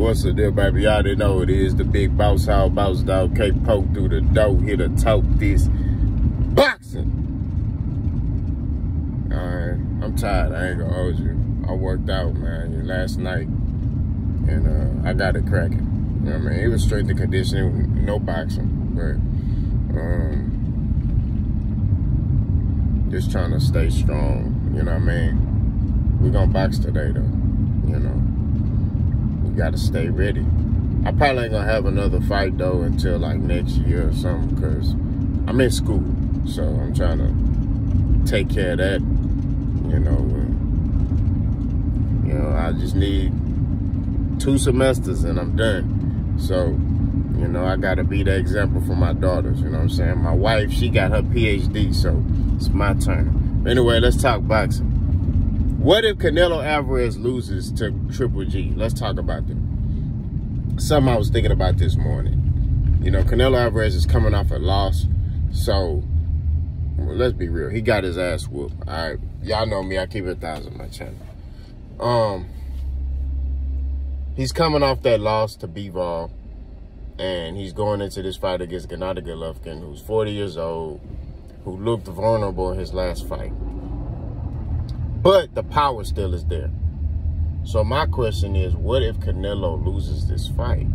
What's the deal, baby? Y'all didn't know it is. The big boss hog, boss dog, K poke through the door, here to talk this boxing. Alright, I'm tired. I ain't gonna hold you. I worked out, man, last night. And uh, I got it cracking. You know what I mean? It was strength and conditioning, no boxing. But um, just trying to stay strong. You know what I mean? We're gonna box today, though. You know you gotta stay ready. I probably ain't gonna have another fight though until like next year or something because I'm in school. So I'm trying to take care of that. You know, you know, I just need two semesters and I'm done. So, you know, I gotta be the example for my daughters, you know what I'm saying? My wife, she got her PhD, so it's my turn. Anyway, let's talk boxing. What if Canelo Alvarez loses to Triple G? Let's talk about that. Something I was thinking about this morning. You know, Canelo Alvarez is coming off a loss. So, well, let's be real. He got his ass whooped. All right. Y'all know me. I keep it a thousand on my channel. Um, He's coming off that loss to Bivol. And he's going into this fight against Gennady Golovkin, who's 40 years old, who looked vulnerable in his last fight. But the power still is there. So my question is, what if Canelo loses this fight?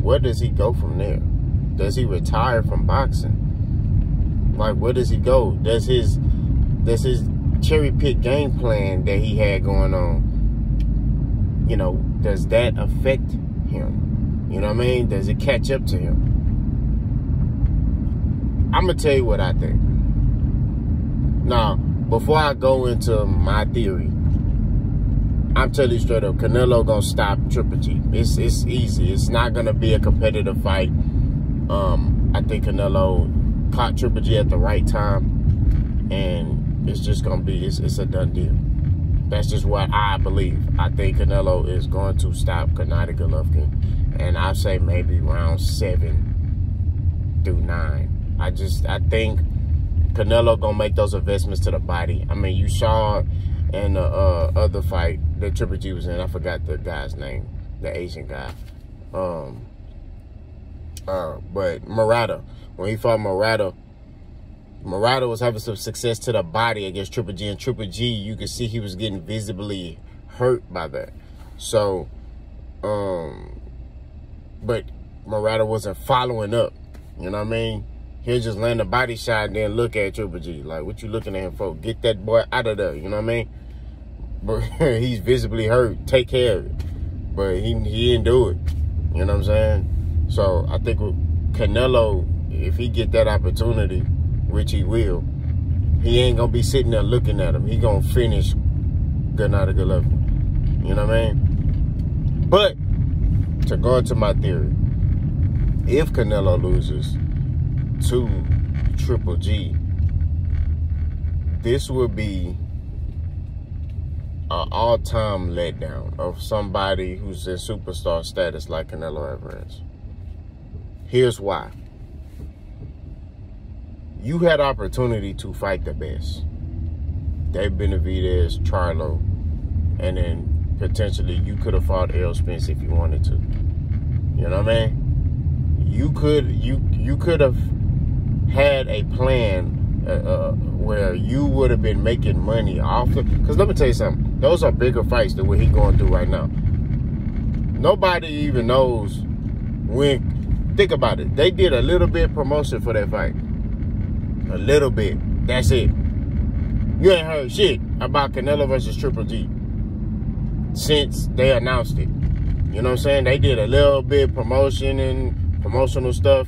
Where does he go from there? Does he retire from boxing? Like, where does he go? Does his does his cherry pick game plan that he had going on, you know, does that affect him? You know what I mean? Does it catch up to him? I'm gonna tell you what I think. Now, before I go into my theory, I'm telling you straight up, Canelo gonna stop Triple G. It's it's easy. It's not gonna be a competitive fight. Um, I think Canelo caught Triple G at the right time, and it's just gonna be it's it's a done deal. That's just what I believe. I think Canelo is going to stop Gennady Golovkin, and I say maybe round seven through nine. I just I think Canelo gonna make those investments to the body. I mean, you saw in the uh, other fight that Triple G was in. I forgot the guy's name, the Asian guy. Um, uh, but Murata, when he fought Murata, Murata was having some success to the body against Triple G, and Triple G, you could see he was getting visibly hurt by that. So, um, but Murata wasn't following up. You know what I mean? He'll just land a body shot and then look at Triple G. Like, what you looking at him for? Get that boy out of there. You know what I mean? But he's visibly hurt. Take care of it. But he, he didn't do it. You know what I'm saying? So I think Canelo, if he get that opportunity, which he will, he ain't going to be sitting there looking at him. He going to finish Gennady Golovkin. You know what I mean? But to go into my theory, if Canelo loses, to Triple G, this would be an all-time letdown of somebody who's in superstar status like Canelo Alvarez. Here's why. You had opportunity to fight the best. Dave Benavidez, Charlo, and then potentially you could have fought Errol Spence if you wanted to. You know what I mean? You could you you could have had a plan uh, uh, where you would have been making money off it. Because let me tell you something. Those are bigger fights than what he's going through right now. Nobody even knows when. Think about it. They did a little bit promotion for that fight. A little bit. That's it. You ain't heard shit about Canelo versus Triple G since they announced it. You know what I'm saying? They did a little bit promotion and promotional stuff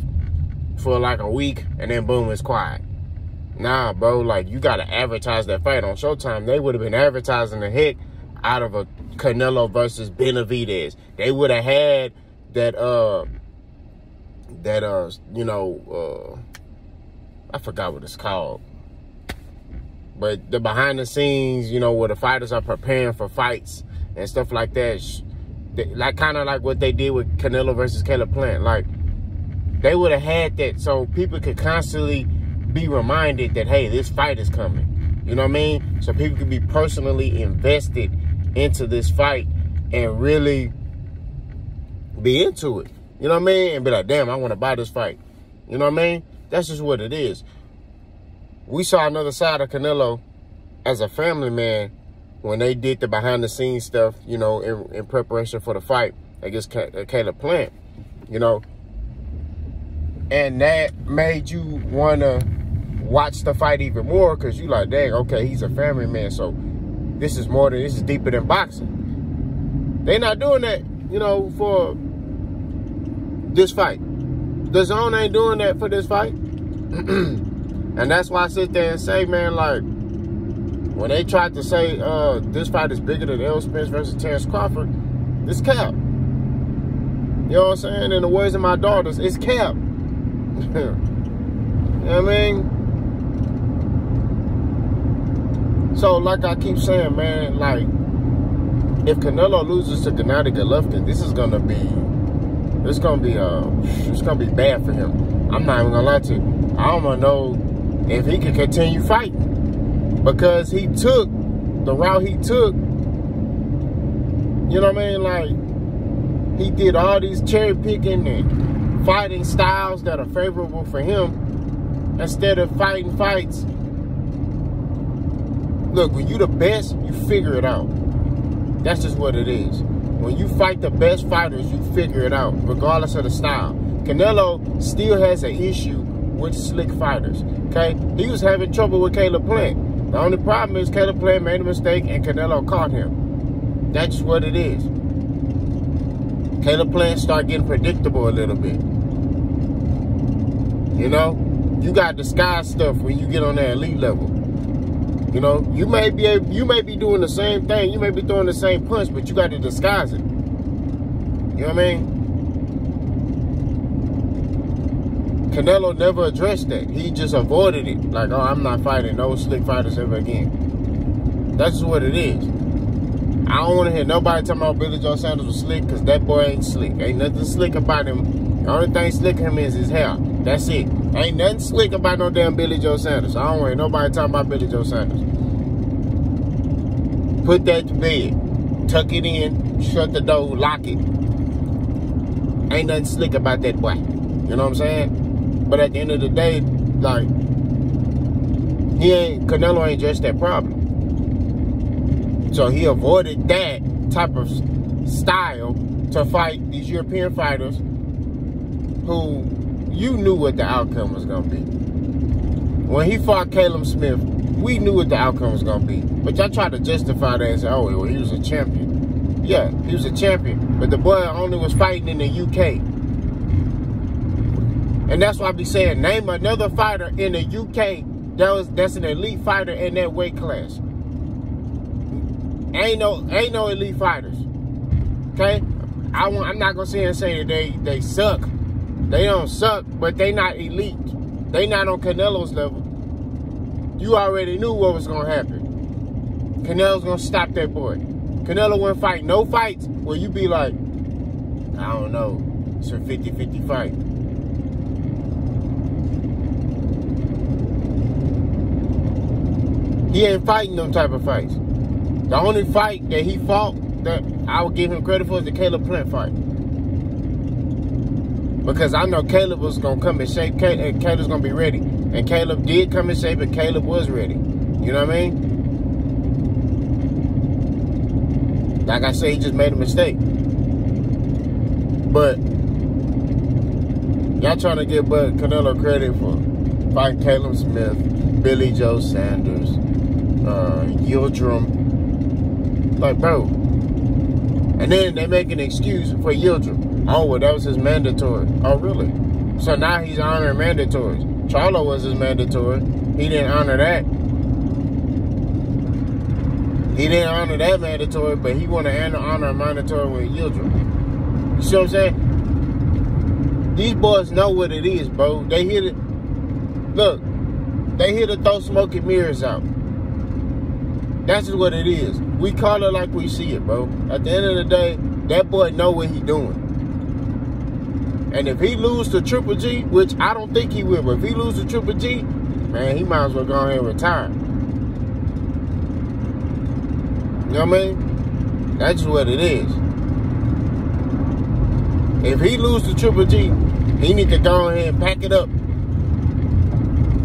for like a week, and then boom, it's quiet. Nah, bro, like you gotta advertise that fight on Showtime. They would have been advertising the heck out of a Canelo versus Benavidez. They would have had that uh that uh you know uh I forgot what it's called. But the behind the scenes, you know, where the fighters are preparing for fights and stuff like that, like kind of like what they did with Canelo versus Caleb Plant. Like they would have had that so people could constantly be reminded that, hey, this fight is coming. You know what I mean? So people could be personally invested into this fight and really be into it. You know what I mean? And be like, damn, I want to buy this fight. You know what I mean? That's just what it is. We saw another side of Canelo as a family man when they did the behind the scenes stuff, you know, in, in preparation for the fight against Caleb Plant, you know. And that made you want to watch the fight even more because you like, dang, okay, he's a family man. So this is more than, this is deeper than boxing. They're not doing that, you know, for this fight. DAZN ain't doing that for this fight. and that's why I sit there and say, man, like, when they tried to say uh, this fight is bigger than Errol Spence versus Terence Crawford, it's cap. You know what I'm saying? In the words of my daughters, it's cap. you know what I mean? So, like I keep saying, man, like, if Canelo loses to Gennady Golovkin, this is gonna be, it's gonna be, uh, it's gonna be bad for him. I'm not even gonna lie to you. I don't wanna know if he can continue fighting because he took the route he took. You know what I mean? Like he did all these cherry picking and fighting styles that are favorable for him instead of fighting fights. Look, when you the best, you figure it out. That's just what it is. When you fight the best fighters, you figure it out, regardless of the style. Canelo still has an issue with slick fighters. Okay? He was having trouble with Caleb Plant. The only problem is Caleb Plant made a mistake and Canelo caught him. That's what it is. Caleb Plant start getting predictable a little bit. You know, you got disguise stuff when you get on that elite level. You know, you may be able, you may be doing the same thing, you may be throwing the same punch, but you got to disguise it. You know what I mean? Canelo never addressed that. He just avoided it. Like, oh, I'm not fighting no slick fighters ever again. That's what it is. I don't want to hear nobody talking about Billy Joe Saunders was slick because that boy ain't slick. Ain't nothing slick about him. The only thing slick him is his hair. That's it. Ain't nothing slick about no damn Billy Joe Saunders. I don't want nobody talking about Billy Joe Saunders. Put that to bed. Tuck it in. Shut the door. Lock it. Ain't nothing slick about that boy. You know what I'm saying? But at the end of the day, like, he ain't, Canelo ain't just that problem. So he avoided that type of style to fight these European fighters who you knew what the outcome was going to be. When he fought Caleb Smith, we knew what the outcome was going to be. But y'all tried to justify that and say, oh, well, he was a champion. Yeah, he was a champion. But the boy only was fighting in the UK. And that's why I be saying, name another fighter in the UK that was that's an elite fighter in that weight class. Ain't no ain't no elite fighters. Okay? I want, I'm not gonna sit and say they they suck. They don't suck, but they not elite. They not on Canelo's level. You already knew what was gonna happen. Canelo's gonna stop that boy. Canelo wouldn't fight no fights where you be like, I don't know, it's a 50-50 fight. He ain't fighting them type of fights. The only fight that he fought that I would give him credit for is the Caleb Plant fight. Because I know Caleb was going to come in shape and Caleb's going to be ready. And Caleb did come in shape and Caleb was ready. You know what I mean? Like I said, he just made a mistake. But y'all trying to give Bud Canelo credit for fighting Caleb Smith, Billy Joe Saunders, uh, Yildirim. Like, bro. And then they make an excuse for Yildirim. Oh, well, that was his mandatory. Oh, really? So now he's honoring mandatories. Charlo was his mandatory. He didn't honor that. He didn't honor that mandatory, but he want to honor a mandatory with Yildirim. You see what I'm saying? These boys know what it is, bro. They hit it. look. They here to throw smoke and mirrors out. That's just what it is. We call it like we see it, bro. At the end of the day, that boy know what he doing. And if he lose to Triple G, which I don't think he will, but if he lose to Triple G, man, he might as well go ahead and retire. You know what I mean? That's just what it is. If he lose to Triple G, he need to go ahead and pack it up.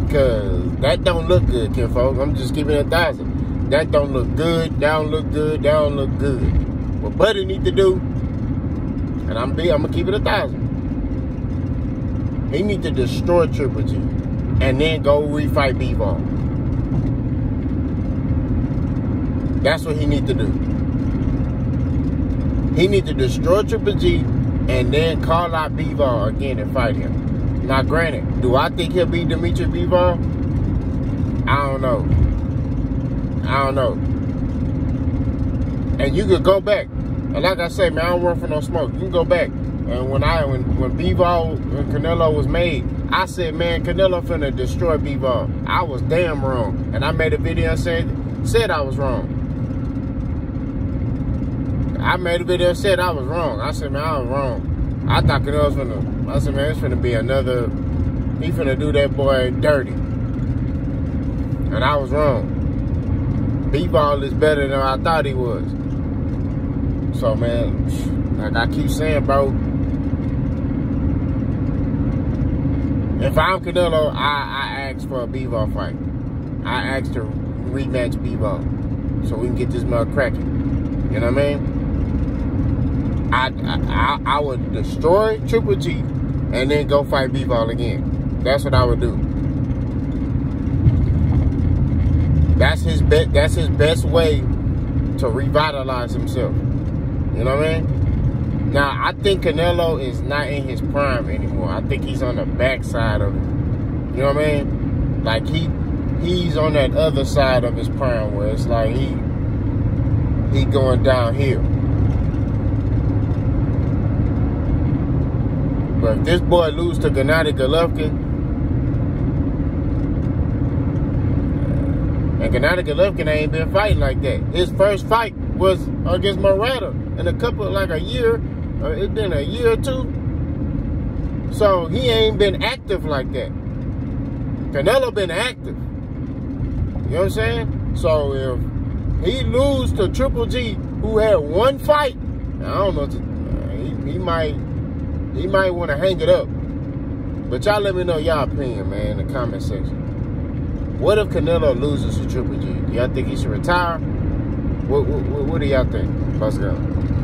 Cause that don't look good, kid folks. I'm just giving it a thousand. That don't look good. That don't look good. That don't look good. What Buddy need to do, and I'm be, I'm gonna keep it a thousand. He need to destroy Triple G, and then go refight Bivol. That's what he need to do. He need to destroy Triple G and then call out Bivol again and fight him. Now, granted, do I think he'll beat Dimitri Bivol? I don't know. I don't know. And you could go back. And like I say, man, I don't run for no smoke. You can go back. And when I when when Bivol and Canelo was made, I said, man, Canelo finna destroy Bivol. I was damn wrong. And I made a video and said said I was wrong. I made a video and said I was wrong. I said, man, I was wrong. I thought Canelo was finna, I said, man, it's finna be another, he finna do that boy dirty. And I was wrong. Bivol is better than I thought he was. So, man, like I keep saying, bro, if I'm Canelo, I, I ask for a Bivol fight. I ask to rematch B-ball so we can get this mug cracking. You know what I mean? I, I, I would destroy Triple G and then go fight Bivol again. That's what I would do. That's his best. That's his best way to revitalize himself. You know what I mean? Now I think Canelo is not in his prime anymore. I think he's on the backside of it. You know what I mean? Like he he's on that other side of his prime where it's like he he going downhill. But if this boy lose to Gennady Golovkin, and Gennady Golovkin ain't been fighting like that. His first fight was against Murata in a couple, like a year, it's been a year or two. So he ain't been active like that. Canelo been active. You know what I'm saying? So if he lose to Triple G, who had one fight, I don't know, he, he might he might want to hang it up. But y'all let me know y'all opinion, man, in the comment section. What if Canelo loses to Triple G? Do y'all think he should retire? What, what, what do y'all think? Go.